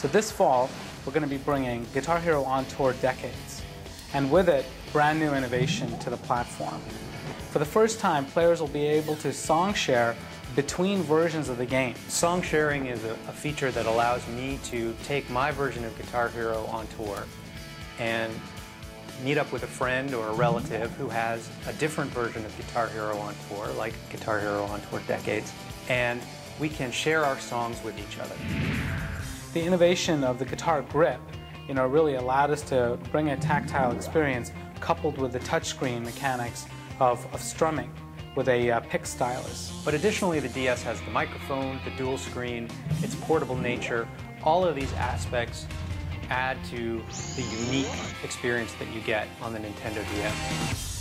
So this fall, we're going to be bringing Guitar Hero on Tour Decades, and with it, brand new innovation to the platform. For the first time, players will be able to song share between versions of the game. Song sharing is a, a, feature that allows me to take my version of Guitar Hero on tour and meet up with a friend or a relative who has a different version of Guitar Hero on tour, like Guitar Hero on Tour Decades, and we can share our songs with each other. The innovation of the guitar grip you know, really allowed us to bring a tactile experience coupled with the touchscreen mechanics of, of strumming with a uh, pick stylus. But additionally, the DS has the microphone, the dual screen, its portable nature. All of these aspects add to the unique experience that you get on the Nintendo DS.